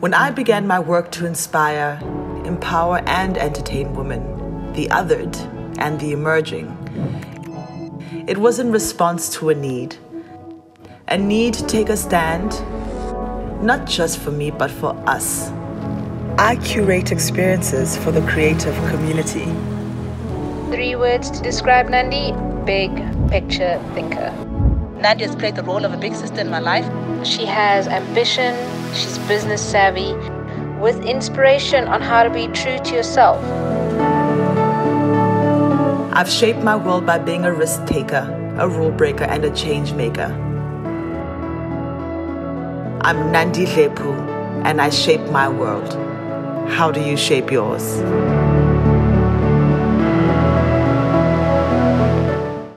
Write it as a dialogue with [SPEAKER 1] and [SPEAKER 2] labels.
[SPEAKER 1] When I began my work to inspire, empower, and entertain women, the othered, and the emerging, it was in response to a need. A need to take a stand, not just for me, but for us. I curate experiences for the creative community.
[SPEAKER 2] Three words to describe Nandi big picture thinker.
[SPEAKER 3] Nandi has played the role of a big sister in my life.
[SPEAKER 2] She has ambition, she's business savvy, with inspiration on how to be true to yourself.
[SPEAKER 1] I've shaped my world by being a risk taker, a rule breaker, and a change maker. I'm Nandi Dlepu, and I shape my world. How do you shape yours?